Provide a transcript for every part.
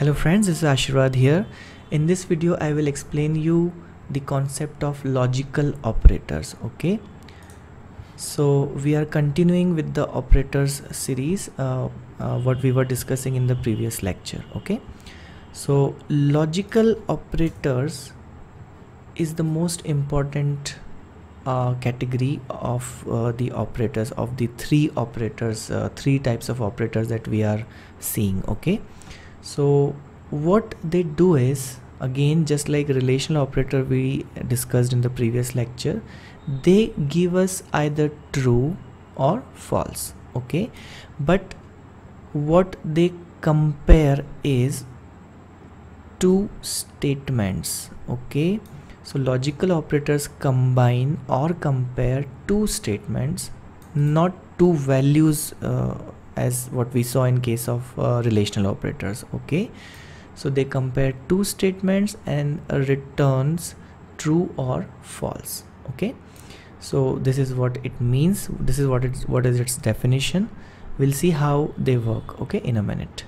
Hello friends, this is Ashirwad here. In this video, I will explain you the concept of logical operators. Okay. So we are continuing with the operators series, uh, uh, what we were discussing in the previous lecture. Okay. So logical operators is the most important uh, category of uh, the operators of the three operators, uh, three types of operators that we are seeing. Okay so what they do is again just like relational operator we discussed in the previous lecture they give us either true or false okay? But what they compare is two statements okay? So logical operators combine or compare two statements not two values uh, as what we saw in case of uh, relational operators okay? So they compare two statements and returns true or false okay? So this is what it means. This is what it's what is its definition. We'll see how they work okay in a minute.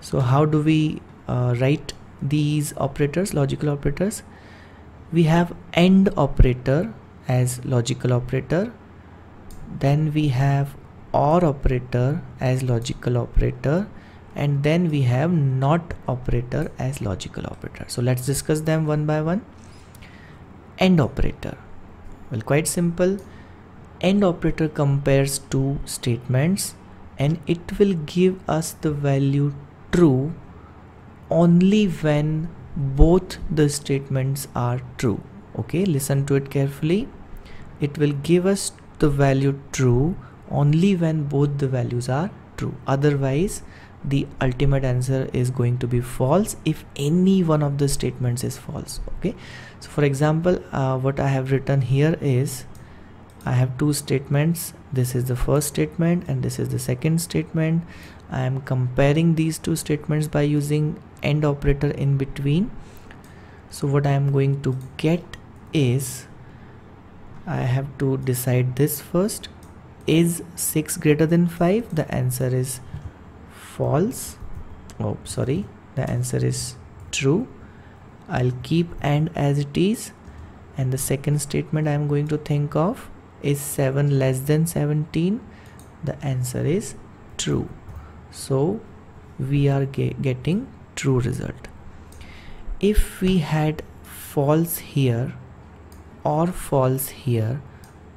So how do we uh, write these operators logical operators? We have AND operator as logical operator. Then we have OR operator as logical operator and then we have NOT operator as logical operator. So let's discuss them one by one. AND operator. Well, quite simple. AND operator compares two statements and it will give us the value true only when both the statements are true. Okay, listen to it carefully. It will give us the value true only when both the values are true. Otherwise the ultimate answer is going to be false if any one of the statements is false okay? So for example uh, what I have written here is I have two statements. This is the first statement and this is the second statement. I am comparing these two statements by using AND operator in between. So what I am going to get is I have to decide this first is 6 greater than 5 the answer is false. Oh sorry. The answer is true. I'll keep and as it is. And the second statement I'm going to think of is 7 less than 17 the answer is true. So we are ge getting true result. If we had false here or false here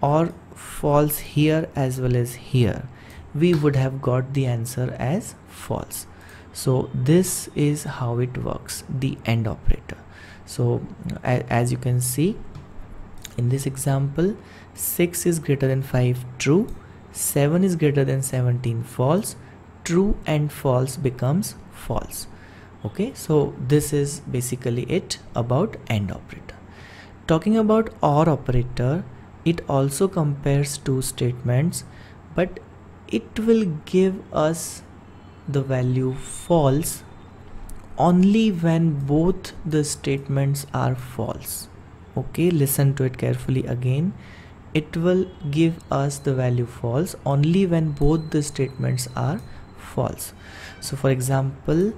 or false here as well as here. We would have got the answer as false. So this is how it works the AND operator. So as you can see in this example 6 is greater than 5 true. 7 is greater than 17 false. True and false becomes false. Okay so this is basically it about AND operator. Talking about OR operator it also compares two statements but it will give us the value false only when both the statements are false. Okay listen to it carefully again. It will give us the value false only when both the statements are false. So for example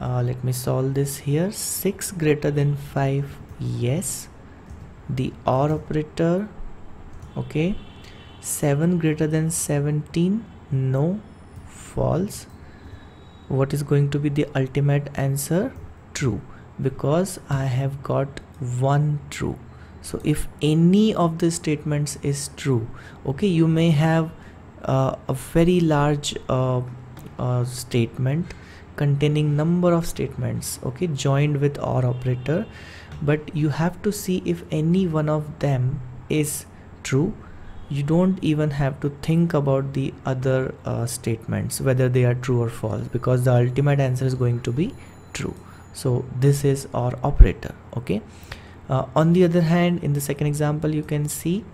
uh, let me solve this here. 6 greater than 5 yes. The OR operator okay. 7 greater than 17 no. False. What is going to be the ultimate answer? True. Because I have got one true. So if any of the statements is true okay you may have uh, a very large uh, uh, statement containing number of statements okay joined with OR operator but you have to see if any one of them is true you don't even have to think about the other uh, statements whether they are true or false because the ultimate answer is going to be true. So this is OR operator okay? Uh, on the other hand in the second example you can see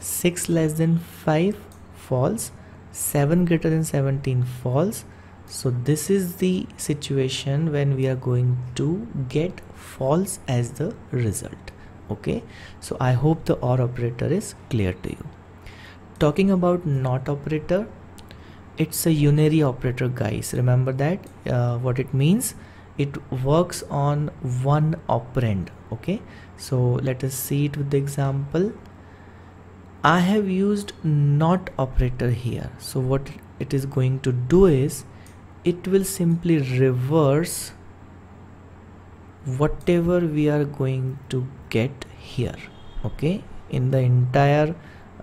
6 less than 5 false 7 greater than 17 false. So this is the situation when we are going to get false as the result okay? So i hope the or operator is clear to you. Talking about not operator it's a unary operator guys. Remember that uh, what it means? It works on one operand. Okay? So let us see it with the example. I have used not operator here. So what it is going to do is it will simply reverse whatever we are going to get here okay? In the entire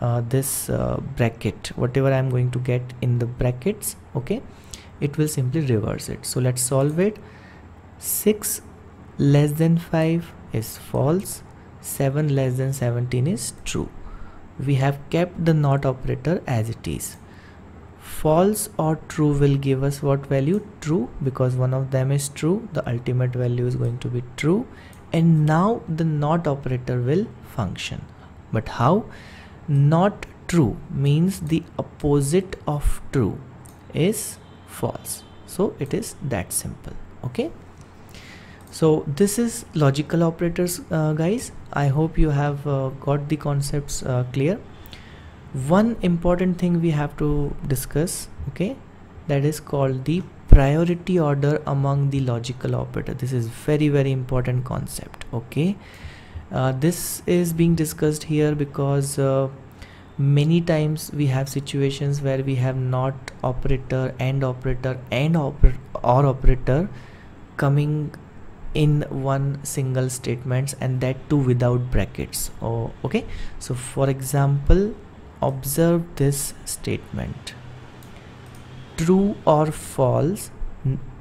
uh, this uh, bracket whatever I'm going to get in the brackets okay? It will simply reverse it. So let's solve it. 6 less than 5 is false. 7 less than 17 is true. We have kept the not operator as it is false or true will give us what value? True because one of them is true. The ultimate value is going to be true. And now the not operator will function. But how? Not true means the opposite of true is false. So it is that simple. Okay? So this is logical operators uh, guys. I hope you have uh, got the concepts uh, clear one important thing we have to discuss okay that is called the priority order among the logical operator. This is very very important concept okay. Uh, this is being discussed here because uh, many times we have situations where we have not operator and operator and oper or operator coming in one single statements and that too without brackets oh okay. So for example observe this statement. True or false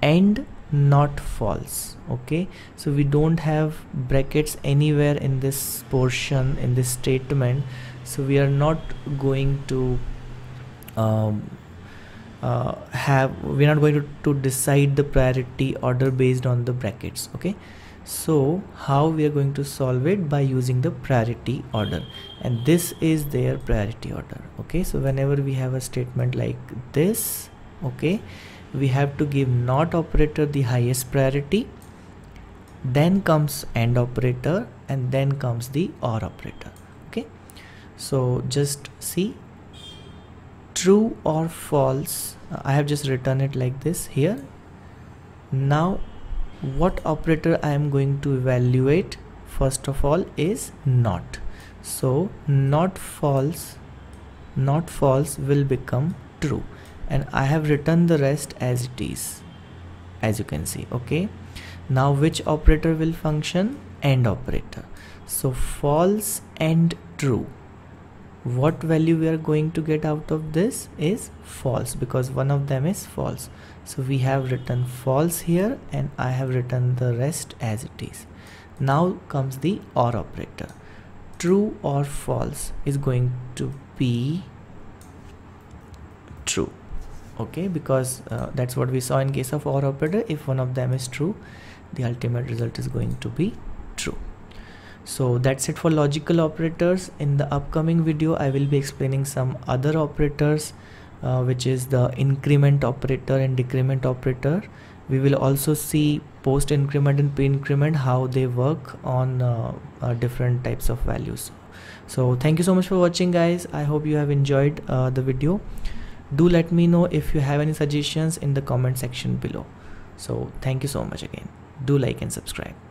and not false okay? So we don't have brackets anywhere in this portion in this statement. So we are not going to um, uh, have we're not going to, to decide the priority order based on the brackets okay so how we are going to solve it? By using the priority order. And this is their priority order. Okay so whenever we have a statement like this okay we have to give not operator the highest priority then comes and operator and then comes the or operator. Okay so just see true or false I have just written it like this here. Now what operator I am going to evaluate first of all is not. So not false not false will become true. And I have written the rest as it is as you can see okay? Now which operator will function? And operator. So false and true. What value we are going to get out of this is false because one of them is false so we have written false here and I have written the rest as it is. Now comes the or operator. True or false is going to be true. Okay because uh, that's what we saw in case of or operator. If one of them is true the ultimate result is going to be true. So that's it for logical operators. In the upcoming video i will be explaining some other operators uh, which is the increment operator and decrement operator. We will also see post increment and pre increment how they work on uh, uh, different types of values. So thank you so much for watching guys. I hope you have enjoyed uh, the video. Do let me know if you have any suggestions in the comment section below. So thank you so much again. Do like and subscribe